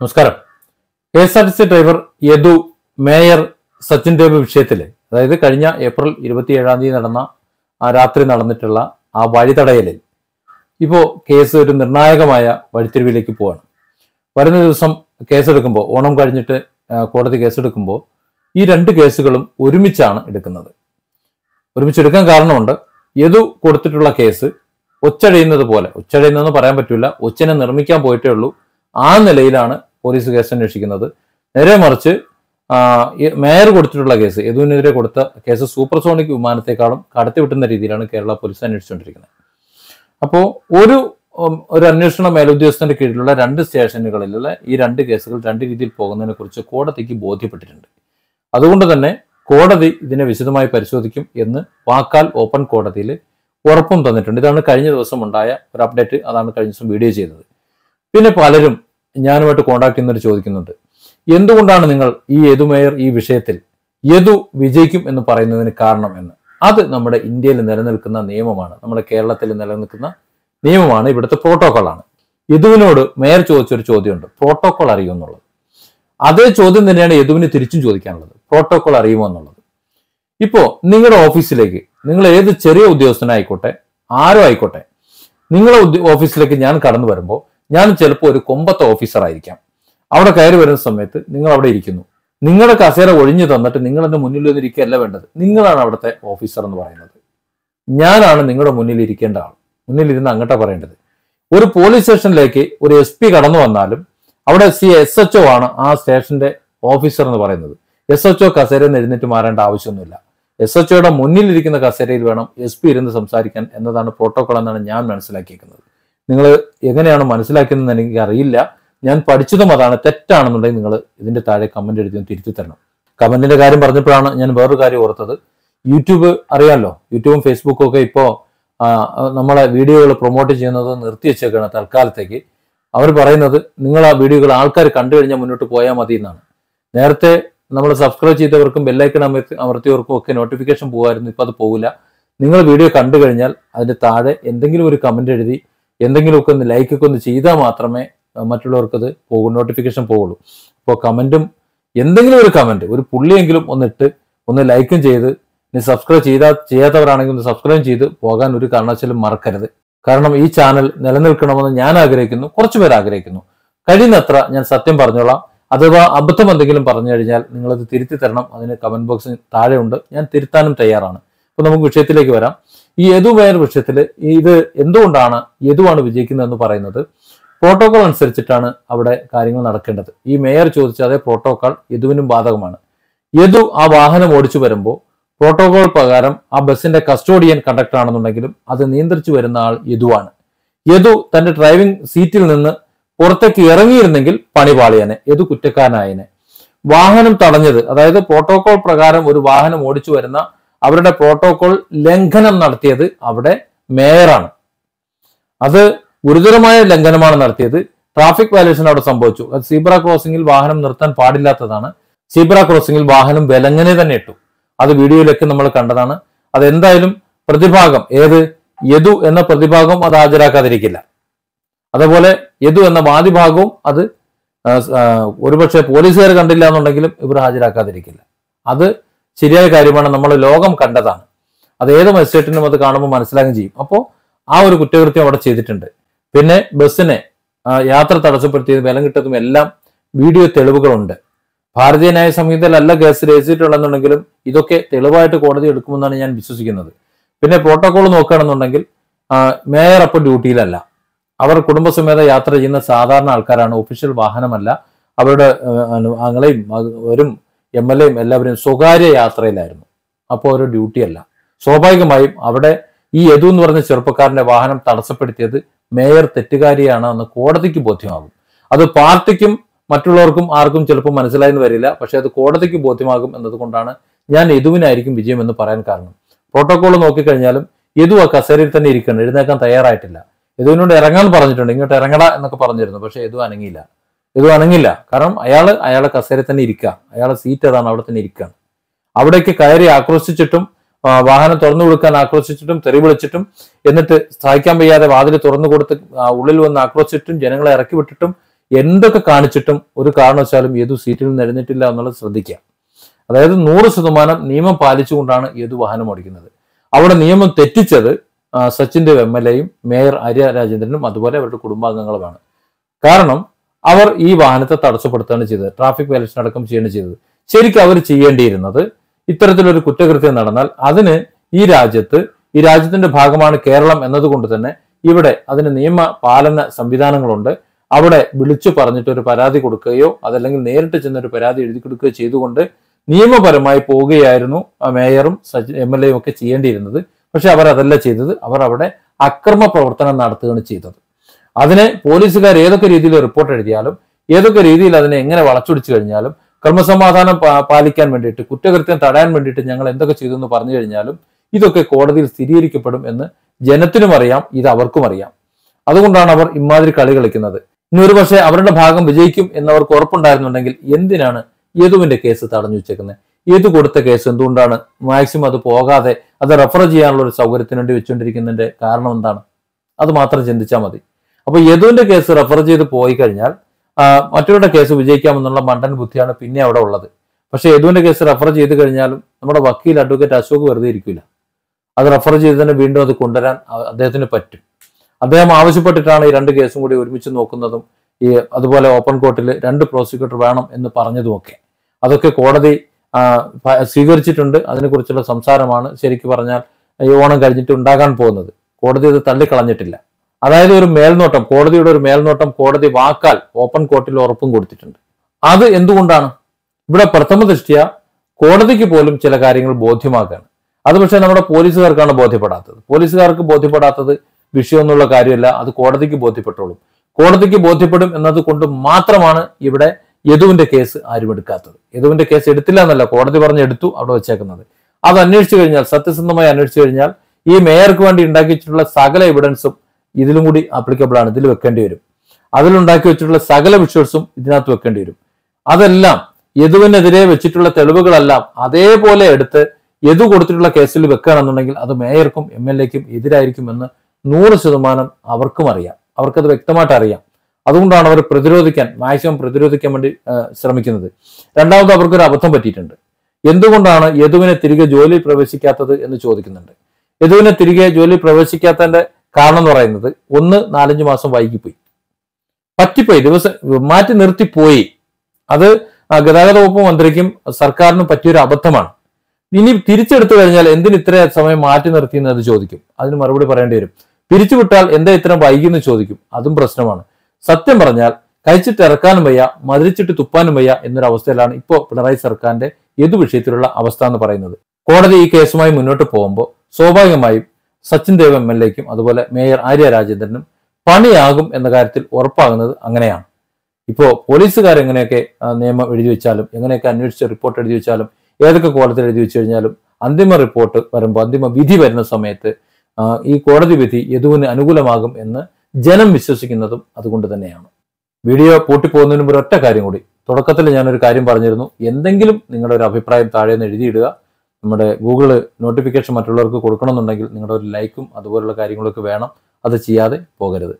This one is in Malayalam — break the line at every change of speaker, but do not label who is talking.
നമസ്കാരം. K S R T C driver Yadu mayor Sachin Dev വിഷയത്തിൽ അതായത് കഴിഞ്ഞ ഏപ്രിൽ ഇരുപത്തിയേഴാം തീയതി നടന്ന ആ രാത്രി നടന്നിട്ടുള്ള ആ വഴിതടയലിൽ ഇപ്പോൾ കേസ് ഒരു നിർണായകമായ വഴിത്തിരിവിലേക്ക് പോവാണ്. വരുന്ന ദിവസം കേസെടുക്കുമ്പോൾ ഓണം കഴിഞ്ഞിട്ട് കോടതി കേസെടുക്കുമ്പോൾ ഈ രണ്ട് കേസുകളും ഒരുമിച്ചാണ് എടുക്കുന്നത്. ഒരുമിച്ച് എടുക്കാൻ കാരണമുണ്ട് യദു കൊടുത്തിട്ടുള്ള കേസ് ഒച്ചഴയുന്നത് പോലെ ഒച്ചഴയുന്നതെന്ന് പറയാൻ പറ്റില്ല ഒച്ചനെ നിർമ്മിക്കാൻ പോയിട്ടേ ഉള്ളൂ ആ നിലയിലാണ് പോലീസ് കേസ് അന്വേഷിക്കുന്നത്. നേരെ മറിച്ച് മേയർ കൊടുത്തിട്ടുള്ള കേസ് യദുവിനെതിരെ കൊടുത്ത കേസ് സൂപ്പർസോണിക് വിമാനത്തെക്കാളും കടത്തിവിട്ടുന്ന രീതിയിലാണ് കേരള പോലീസ് അന്വേഷിച്ചുകൊണ്ടിരിക്കുന്നത്. അപ്പോൾ ഒരു ഒരു അന്വേഷണ മേലുദ്യോഗസ്ഥന്റെ കീഴിലുള്ള രണ്ട് സ്റ്റേഷനുകളിലുള്ള ഈ രണ്ട് കേസുകൾ രണ്ട് രീതിയിൽ പോകുന്നതിനെ കുറിച്ച് കോടതിക്ക് ബോധ്യപ്പെട്ടിട്ടുണ്ട്. അതുകൊണ്ട് തന്നെ കോടതി ഇതിനെ വിശദമായി പരിശോധിക്കും എന്ന് വാക്കാൽ ഓപ്പൺ കോടതിയിൽ ഉറപ്പും തന്നിട്ടുണ്ട്. ഇതാണ് കഴിഞ്ഞ ദിവസം ഉണ്ടായ ഒരു അപ്ഡേറ്റ് അതാണ് കഴിഞ്ഞ ദിവസം വീഡിയോ ചെയ്തത്. പിന്നെ പലരും ഞാനുമായിട്ട് കോണ്ടാക്ട് ചെയ്യുന്നവർ ചോദിക്കുന്നുണ്ട്. എന്തുകൊണ്ടാണ് നിങ്ങൾ ഈ യദു മേയർ ഈ വിഷയത്തിൽ യദു വിജയിക്കും എന്ന് പറയുന്നതിന് കാരണം എന്ന്? അത് നമ്മുടെ ഇന്ത്യയിൽ നിലനിൽക്കുന്ന നിയമമാണ്. നമ്മുടെ കേരളത്തിൽ നിലനിൽക്കുന്ന നിയമമാണ്. ഇവിടുത്തെ പ്രോട്ടോക്കോളാണ് യദുവിനോട് മേയർ ചോദിച്ചൊരു ചോദ്യമുണ്ട്. പ്രോട്ടോക്കോൾ അറിയുമോ എന്നുള്ളത്. അതേ ചോദ്യം തന്നെയാണ് യദുവിന് തിരിച്ചും ചോദിക്കാനുള്ളത്. പ്രോട്ടോക്കോൾ അറിയുമോ എന്നുള്ളത്. ഇപ്പോ നിങ്ങളുടെ ഓഫീസിലേക്ക് നിങ്ങൾ ഏത് ചെറിയ ഉദ്യോഗസ്ഥനായിക്കോട്ടെ ആരോ ആയിക്കോട്ടെ നിങ്ങളുടെ ഓഫീസിലേക്ക് ഞാൻ കടന്നു വരുമ്പോൾ ഞാൻ ചിലപ്പോൾ ഒരു കൊമ്പത്തെ ഓഫീസർ ആയിരിക്കാം. അവിടെ കയറി വരുന്ന സമയത്ത് നിങ്ങൾ അവിടെ ഇരിക്കുന്നു. നിങ്ങളുടെ കസേര ഒഴിഞ്ഞു തന്നിട്ട് നിങ്ങൾ എന്റെ മുന്നിൽ വന്നിരിക്കുകയല്ല വേണ്ടത്. നിങ്ങളാണ് അവിടുത്തെ ഓഫീസർ എന്ന് പറയുന്നത്. ഞാനാണ് നിങ്ങളുടെ മുന്നിൽ ഇരിക്കേണ്ട ആൾ. മുന്നിൽ ഇരുന്ന് അങ്ങോട്ടാ പറയേണ്ടത്. ഒരു പോലീസ് സ്റ്റേഷനിലേക്ക് ഒരു എസ് പി കടന്നു വന്നാലും അവിടെ സി എസ് എച്ച് ഒ ആണ് ആ സ്റ്റേഷന്റെ ഓഫീസർ എന്ന് പറയുന്നത്. എസ് എച്ച് ഒ കസേരയിൽ നിന്ന് എഴുന്നേറ്റ് മാറേണ്ട ആവശ്യമൊന്നുമില്ല. എസ് എച്ച് ഒയുടെ മുന്നിലിരിക്കുന്ന കസേരയിൽ വേണം എസ് പി ഇരുന്ന് സംസാരിക്കാൻ എന്നതാണ് പ്രോട്ടോകോൾ എന്നാണ് ഞാൻ മനസ്സിലാക്കിയിരിക്കുന്നത് നിങ്ങൾ എങ്ങനെയാണ് മനസ്സിലാക്കുന്നതെന്ന് എനിക്ക് അറിയില്ല ഞാൻ പഠിച്ചതും അതാണ്. തെറ്റാണെന്നുണ്ടെങ്കിൽ നിങ്ങൾ ഇതിന്റെ താഴെ കമന്റ് എഴുതി തിരുത്തി തരണം. കമന്റിന്റെ കാര്യം പറഞ്ഞപ്പോഴാണ് ഞാൻ വേറൊരു കാര്യം ഓർത്തത്. യൂട്യൂബ് അറിയാമല്ലോ യൂട്യൂബും ഫേസ്ബുക്കും ഒക്കെ ഇപ്പോൾ നമ്മളെ വീഡിയോകൾ പ്രൊമോട്ട് ചെയ്യുന്നത് നിർത്തി വെച്ചേക്കാണ് തൽക്കാലത്തേക്ക്. അവർ പറയുന്നത് നിങ്ങൾ ആ വീഡിയോകൾ ആൾക്കാർ കണ്ടു കഴിഞ്ഞാൽ മുന്നോട്ട് പോയാൽ മതി എന്നാണ്. നേരത്തെ നമ്മൾ സബ്സ്ക്രൈബ് ചെയ്തവർക്കും ബെല്ലൈക്കൺ അമർത്തി അമർത്തിയവർക്കും ഒക്കെ നോട്ടിഫിക്കേഷൻ പോകുമായിരുന്നു ഇപ്പം അത് പോകില്ല നിങ്ങൾ വീഡിയോ കണ്ടു കഴിഞ്ഞാൽ അതിന്റെ താഴെ എന്തെങ്കിലും ഒരു കമന്റ് എഴുതി എന്തെങ്കിലുമൊക്കെ ഒന്ന് ലൈക്കൊക്കെ ഒന്ന് ചെയ്താൽ മാത്രമേ മറ്റുള്ളവർക്കത് പോകും നോട്ടിഫിക്കേഷൻ പോകുള്ളൂ അപ്പോൾ കമന്റും എന്തെങ്കിലും ഒരു കമന്റ് ഒരു പുള്ളിയെങ്കിലും ഒന്നിട്ട് ഒന്ന് ലൈക്കും ചെയ്ത് ഇനി സബ്സ്ക്രൈബ് ചെയ്താ ചെയ്യാത്തവരാണെങ്കിൽ ഒന്ന് സബ്സ്ക്രൈബ് ചെയ്ത് പോകാൻ ഒരു കാരണവശാലും മറക്കരുത്. കാരണം ഈ ചാനൽ നിലനിൽക്കണമെന്ന് ഞാൻ ആഗ്രഹിക്കുന്നു കുറച്ചു പേർ ആഗ്രഹിക്കുന്നു. കഴിയുന്നത്ര ഞാൻ സത്യം പറഞ്ഞോളാം. അഥവാ അബദ്ധം എന്തെങ്കിലും പറഞ്ഞു കഴിഞ്ഞാൽ നിങ്ങളത് തിരുത്തി തരണം. അതിന് കമന്റ് ബോക്സിന് ഉണ്ട് ഞാൻ തിരുത്താനും തയ്യാറാണ്. അപ്പൊ നമുക്ക് വിഷയത്തിലേക്ക് വരാം. ഈ യദു മേയർ വിഷയത്തിൽ ഇത് എന്തുകൊണ്ടാണ് യദുവാണ് വിജയിക്കുന്നതെന്ന് പറയുന്നത്? പ്രോട്ടോകോൾ അനുസരിച്ചിട്ടാണ് അവിടെ കാര്യങ്ങൾ നടക്കേണ്ടത്. ഈ മേയർ ചോദിച്ച അതേ പ്രോട്ടോകോൾ യദുവിനും ബാധകമാണ്. യദു ആ വാഹനം ഓടിച്ചു വരുമ്പോൾ പ്രോട്ടോകോൾ പ്രകാരം ആ ബസ്സിന്റെ കസ്റ്റോഡിയൻ കണ്ടക്ടർ ആണെന്നുണ്ടെങ്കിലും അത് നിയന്ത്രിച്ചു വരുന്ന ആൾ യദുവാണ്. യദു തന്റെ ഡ്രൈവിംഗ് സീറ്റിൽ നിന്ന് പുറത്തേക്ക് ഇറങ്ങിയിരുന്നെങ്കിൽ പണിപാളിയനെ യദു കുറ്റക്കാരനായനെ. വാഹനം തടഞ്ഞത് അതായത് പ്രോട്ടോകോൾ പ്രകാരം ഒരു വാഹനം ഓടിച്ചു വരുന്ന അവരുടെ പ്രോട്ടോകോൾ ലംഘനം നടത്തിയത് അവിടെ മേയറാണ്. അത് ഗുരുതരമായ ലംഘനമാണ് നടത്തിയത്. ട്രാഫിക് വയലേഷൻ അവിടെ സംഭവിച്ചു. അത് സീബ്ര ക്രോസിംഗിൽ വാഹനം നിർത്താൻ പാടില്ലാത്തതാണ്. സീബ്ര ക്രോസിംഗിൽ വാഹനം വിലങ്ങനെ തന്നെ ഇട്ടു. അത് വീഡിയോയിലൊക്കെ നമ്മൾ കണ്ടതാണ്. അതെന്തായാലും പ്രതിഭാഗം ഏത്? യദു എന്ന പ്രതിഭാഗം അത് ഹാജരാക്കാതിരിക്കില്ല. അതേപോലെ യദു എന്ന വാദിഭാഗവും അത് ഒരുപക്ഷെ പോലീസുകാർ കണ്ടില്ല എന്നുണ്ടെങ്കിലും ഇവർ ഹാജരാക്കാതിരിക്കില്ല. അത് ശരിയായ കാര്യമാണ് നമ്മൾ ലോകം കണ്ടതാണ്. അത് ഏത് മജിസ്ട്രേറ്റിനും അത് കാണുമ്പോൾ മനസ്സിലാകുകയും ചെയ്യും. അപ്പോൾ ആ ഒരു കുറ്റകൃത്യം അവിടെ ചെയ്തിട്ടുണ്ട്. പിന്നെ ബസ്സിനെ യാത്ര തടസ്സപ്പെടുത്തിയതും വിലം കിട്ടതും എല്ലാം വീഡിയോ തെളിവുകളുണ്ട്. ഭാരതീയ ന്യായ സംഹിതയിലല്ല കേസ് രചിച്ചിട്ടുള്ളതെന്നുണ്ടെങ്കിലും ഇതൊക്കെ തെളിവായിട്ട് കോടതി എടുക്കുമെന്നാണ് ഞാൻ വിശ്വസിക്കുന്നത്. പിന്നെ പ്രോട്ടോകോൾ നോക്കുകയാണെന്നുണ്ടെങ്കിൽ മേയർ അപ്പോൾ ഡ്യൂട്ടിയിലല്ല. അവർ കുടുംബസമേത യാത്ര ചെയ്യുന്ന സാധാരണ ആൾക്കാരാണ്. ഒഫീഷ്യൽ വാഹനമല്ല. അവരുടെ അങ്ങളെയും അവരും എം എൽ എയും എല്ലാവരും സ്വകാര്യ യാത്രയിലായിരുന്നു. അപ്പോൾ ഒരു ഡ്യൂട്ടിയല്ല സ്വാഭാവികമായും അവിടെ ഈ യദു എന്ന് പറഞ്ഞ ചെറുപ്പക്കാരന്റെ വാഹനം തടസ്സപ്പെടുത്തിയത് മേയർ തെറ്റുകാരിയാണ് എന്ന് കോടതിക്ക് ബോധ്യമാകും. അത് പാർട്ടിക്കും മറ്റുള്ളവർക്കും ആർക്കും ചിലപ്പോൾ മനസ്സിലായെന്ന് വരില്ല. പക്ഷെ അത് കോടതിക്ക് ബോധ്യമാകും എന്നതുകൊണ്ടാണ് ഞാൻ യദുവിനായിരിക്കും വിജയം എന്ന് പറയാൻ കാരണം. പ്രോട്ടോകോൾ നോക്കിക്കഴിഞ്ഞാലും യദു ആ കസേരയിൽ തന്നെ ഇരിക്കണം എഴുന്നേക്കാൻ തയ്യാറായിട്ടില്ല. യദുവിനോട് ഇറങ്ങാൻ പറഞ്ഞിട്ടുണ്ട്. ഇങ്ങോട്ട് ഇറങ്ങട എന്നൊക്കെ പറഞ്ഞിരുന്നു. പക്ഷേ യദു അനങ്ങിയില്ല. യദു അണങ്ങില്ല കാരണം അയാൾ അയാളെ കസേര തന്നെ ഇരിക്കുക അയാളെ സീറ്റ് അതാണ് അവിടെ തന്നെ ഇരിക്കുകയാണ് അവിടേക്ക് കയറി ആക്രോശിച്ചിട്ടും വാഹനം തുറന്നു കൊടുക്കാൻ ആക്രോശിച്ചിട്ടും തെറി വിളിച്ചിട്ടും എന്നിട്ട് സഹായിക്കാൻ വയ്യാതെ വാതിൽ തുറന്നു കൊടുത്ത് ഉള്ളിൽ വന്ന് ആക്രോശിച്ചിട്ടും ജനങ്ങളെ ഇറക്കി വിട്ടിട്ടും എന്തൊക്കെ കാണിച്ചിട്ടും ഒരു കാരണവശാലും ഏതു സീറ്റിൽ നിന്ന് എഴുന്നേറ്റില്ല എന്നുള്ളത് ശ്രദ്ധിക്കുക. അതായത് നൂറ് ശതമാനം നിയമം പാലിച്ചുകൊണ്ടാണ് ഏതു വാഹനം ഓടിക്കുന്നത്. അവിടെ നിയമം തെറ്റിച്ചത് സച്ചിന്റെ എം എൽ എയും മേയർ ആര്യ രാജേന്ദ്രനും അതുപോലെ അവരുടെ കുടുംബാംഗങ്ങളുമാണ്. കാരണം അവർ ഈ വാഹനത്തെ തടസ്സപ്പെടുത്തുകയാണ് ചെയ്തത്. ട്രാഫിക് വയലേഷൻ അടക്കം ചെയ്യുകയാണ് ചെയ്തത്. ശരിക്കും അവർ ചെയ്യേണ്ടിയിരുന്നത് ഇത്തരത്തിലൊരു കുറ്റകൃത്യം നടന്നാൽ അതിന് ഈ രാജ്യത്ത് ഈ രാജ്യത്തിന്റെ ഭാഗമാണ് കേരളം എന്നതുകൊണ്ട് തന്നെ ഇവിടെ അതിന് നിയമ പാലന സംവിധാനങ്ങളുണ്ട്. അവിടെ വിളിച്ചു പറഞ്ഞിട്ട് ഒരു പരാതി കൊടുക്കുകയോ അതല്ലെങ്കിൽ നേരിട്ട് ചെന്നൊരു പരാതി എഴുതി കൊടുക്കുകയോ ചെയ്തുകൊണ്ട് നിയമപരമായി പോവുകയായിരുന്നു മേയറും എം എൽ എയും ഒക്കെ ചെയ്യേണ്ടിയിരുന്നത്. പക്ഷെ അവർ അതല്ല ചെയ്തത്. അവർ അവിടെ അക്രമ പ്രവർത്തനം നടത്തുകയാണ് ചെയ്തത്. അതിനെ പോലീസുകാർ ഏതൊക്കെ രീതിയിൽ റിപ്പോർട്ട് എഴുതിയാലും ഏതൊക്കെ രീതിയിൽ അതിനെ എങ്ങനെ വളച്ചൊടിച്ചു കഴിഞ്ഞാലും ക്രമസമാധാനം പാലിക്കാൻ വേണ്ടിയിട്ട് കുറ്റകൃത്യം തടയാൻ വേണ്ടിയിട്ട് ഞങ്ങൾ എന്തൊക്കെ ചെയ്തു എന്ന് പറഞ്ഞു കഴിഞ്ഞാലും ഇതൊക്കെ കോടതിയിൽ സ്ഥിരീകരിക്കപ്പെടും എന്ന് ജനത്തിനും അറിയാം ഇത് അവർക്കും അറിയാം. അതുകൊണ്ടാണ് അവർ ഇമാതിരി കളി കളിക്കുന്നത്. ഇനി ഒരു പക്ഷേ അവരുടെ ഭാഗം വിജയിക്കും എന്നവർക്ക് ഉറപ്പുണ്ടായിരുന്നുണ്ടെങ്കിൽ എന്തിനാണ് യദുവിന്റെ കേസ് തടഞ്ഞു വെച്ചേക്കുന്നത് യദു കൊടുത്ത കേസ് എന്തുകൊണ്ടാണ് മാക്സിമം അത് പോകാതെ അത് റെഫർ ചെയ്യാനുള്ള ഒരു സൗകര്യത്തിന് വേണ്ടി വെച്ചുകൊണ്ടിരിക്കുന്നതിന്റെ കാരണം എന്താണ്? അത് മാത്രം ചിന്തിച്ചാൽ മതി. അപ്പൊ യദുവിന്റെ കേസ് റെഫർ ചെയ്ത് പോയി കഴിഞ്ഞാൽ മറ്റൊരുടെ കേസ് വിജയിക്കാമെന്നുള്ള മണ്ടൻ ബുദ്ധിയാണ് പിന്നെ അവിടെ ഉള്ളത്. പക്ഷെ യദുവിന്റെ കേസ് റെഫർ ചെയ്ത് കഴിഞ്ഞാലും നമ്മുടെ വക്കീൽ അഡ്വക്കേറ്റ് അശോക് വെറുതെ ഇരിക്കില്ല അത് റെഫർ ചെയ്ത് തന്നെ വീണ്ടും അത് കൊണ്ടുവരാൻ അദ്ദേഹത്തിന് പറ്റും. അദ്ദേഹം ആവശ്യപ്പെട്ടിട്ടാണ് ഈ രണ്ട് കേസും കൂടി ഒരുമിച്ച് നോക്കുന്നതും ഈ അതുപോലെ ഓപ്പൺ കോർട്ടിൽ രണ്ട് പ്രോസിക്യൂട്ടർ വേണം എന്ന് പറഞ്ഞതുമൊക്കെ. അതൊക്കെ കോടതി സ്വീകരിച്ചിട്ടുണ്ട്. അതിനെക്കുറിച്ചുള്ള സംസാരമാണ് ശരിക്കും പറഞ്ഞാൽ ഈ ഓണം കഴിഞ്ഞിട്ട് ഉണ്ടാകാൻ പോകുന്നത്. കോടതി അത് തള്ളിക്കളഞ്ഞിട്ടില്ല. അതായത് ഒരു മേൽനോട്ടം കോടതിയുടെ ഒരു മേൽനോട്ടം കോടതി വാക്കാൽ ഓപ്പൺ കോർട്ടിൽ ഉറപ്പും കൊടുത്തിട്ടുണ്ട്. അത് എന്തുകൊണ്ടാണ്? ഇവിടെ പ്രഥമ ദൃഷ്ടിയ കോടതിക്ക് പോലും ചില കാര്യങ്ങൾ ബോധ്യമാക്കുകയാണ് അത് പക്ഷേ നമ്മുടെ പോലീസുകാർക്കാണ് ബോധ്യപ്പെടാത്തത്. പോലീസുകാർക്ക് ബോധ്യപ്പെടാത്തത് വിഷയം എന്നുള്ള കാര്യമല്ല അത് കോടതിക്ക് ബോധ്യപ്പെട്ടോളും. കോടതിക്ക് ബോധ്യപ്പെടും എന്നതുകൊണ്ട് മാത്രമാണ് ഇവിടെ യദുവിന്റെ കേസ് ആരും എടുക്കാത്തത്. യദുവിന്റെ കേസ് എടുത്തില്ല എന്നല്ല കോടതി പറഞ്ഞ് എടുത്തു അവിടെ വെച്ചേക്കുന്നത്. അത് അന്വേഷിച്ചു കഴിഞ്ഞാൽ സത്യസന്ധമായി അന്വേഷിച്ചു കഴിഞ്ഞാൽ ഈ മേയർക്ക് വേണ്ടി ഉണ്ടാക്കിയിട്ടുള്ള സകല എവിഡൻസും ഇതിലും കൂടി ആപ്ലിക്കബിൾ ആണ്. ഇതിൽ വെക്കേണ്ടി വരും. അതിലുണ്ടാക്കി വെച്ചിട്ടുള്ള സകല വിഷ്വൽസും ഇതിനകത്ത് വെക്കേണ്ടി വരും. അതെല്ലാം യദുവിനെതിരെ വെച്ചിട്ടുള്ള തെളിവുകളെല്ലാം അതേപോലെ എടുത്ത് യദു കൊടുത്തിട്ടുള്ള കേസിൽ വെക്കുകയാണെന്നുണ്ടെങ്കിൽ അത് മേയർക്കും എം എൽ എക്കും എതിരായിരിക്കുമെന്ന് നൂറ് ശതമാനം അവർക്കും അറിയാം. അവർക്കത് വ്യക്തമായിട്ട് അറിയാം. അതുകൊണ്ടാണ് അവർ പ്രതിരോധിക്കാൻ മാക്സിമം പ്രതിരോധിക്കാൻ വേണ്ടി ശ്രമിക്കുന്നത്. രണ്ടാമത് അവർക്കൊരു അബദ്ധം പറ്റിയിട്ടുണ്ട്. എന്തുകൊണ്ടാണ് യദുവിനെ തിരികെ ജോലിയിൽ പ്രവേശിക്കാത്തത് എന്ന് ചോദിക്കുന്നുണ്ട്. യദുവിനെ തിരികെ ജോലിയിൽ പ്രവേശിക്കാത്തതിന്റെ കാരണം എന്ന് പറയുന്നത് ഒന്ന് നാലഞ്ച് മാസം വൈകിപ്പോയി. പറ്റിപ്പോയി ദിവസം മാറ്റി നിർത്തിപ്പോയി. അത് ഗതാഗത വകുപ്പ് മന്ത്രിക്കും സർക്കാരിനും പറ്റിയൊരു അബദ്ധമാണ്. ഇനി തിരിച്ചെടുത്തു കഴിഞ്ഞാൽ എന്തിന് ഇത്ര സമയം മാറ്റി നിർത്തി എന്ന് അത് ചോദിക്കും. അതിന് മറുപടി പറയേണ്ടി വരും. പിരിച്ചുവിട്ടാൽ എന്താ ഇത്രയും വൈകിയെന്ന് ചോദിക്കും. അതും പ്രശ്നമാണ്. സത്യം പറഞ്ഞാൽ കഴിച്ചിട്ട് ഇറക്കാനും വയ്യ മതിരിച്ചിട്ട് തുപ്പാനും വയ്യ എന്നൊരു അവസ്ഥയിലാണ് ഇപ്പോൾ പിണറായി സർക്കാരിന്റെ ഏതു വിഷയത്തിലുള്ള അവസ്ഥ എന്ന് പറയുന്നത്. കോടതി ഈ കേസുമായി മുന്നോട്ട് പോകുമ്പോൾ സ്വാഭാവികമായും സച്ചിൻ ദേവ് എം എൽ എക്കും അതുപോലെ മേയർ ആര്യ രാജേന്ദ്രനും പണിയാകും എന്ന കാര്യത്തിൽ ഉറപ്പാകുന്നത് അങ്ങനെയാണ്. ഇപ്പോൾ പോലീസുകാർ എങ്ങനെയൊക്കെ നിയമം എഴുതി വെച്ചാലും എങ്ങനെയൊക്കെ അന്വേഷിച്ച റിപ്പോർട്ട് എഴുതി വെച്ചാലും ഏതൊക്കെ കോടതി എഴുതി വെച്ച് കഴിഞ്ഞാലും അന്തിമ റിപ്പോർട്ട് വരുമ്പോൾ അന്തിമ വിധി വരുന്ന സമയത്ത് ഈ കോടതി വിധി യദുവിന് അനുകൂലമാകും എന്ന് ജനം വിശ്വസിക്കുന്നതും അതുകൊണ്ട് തന്നെയാണ്. വീഡിയോ പൂട്ടിപ്പോകുന്നതിന് മുമ്പ് ഒറ്റ കാര്യം കൂടി. തുടക്കത്തിൽ ഞാനൊരു കാര്യം പറഞ്ഞിരുന്നു. എന്തെങ്കിലും നിങ്ങളുടെ ഒരു അഭിപ്രായം താഴെ നിന്ന് എഴുതിയിടുക. നമ്മുടെ ഗൂഗിൾ നോട്ടിഫിക്കേഷൻ മറ്റുള്ളവർക്ക് കൊടുക്കണമെന്നുണ്ടെങ്കിൽ നിങ്ങളുടെ ഒരു ലൈക്കും അതുപോലുള്ള കാര്യങ്ങളൊക്കെ വേണം. അത് ചെയ്യാതെ പോകരുത്.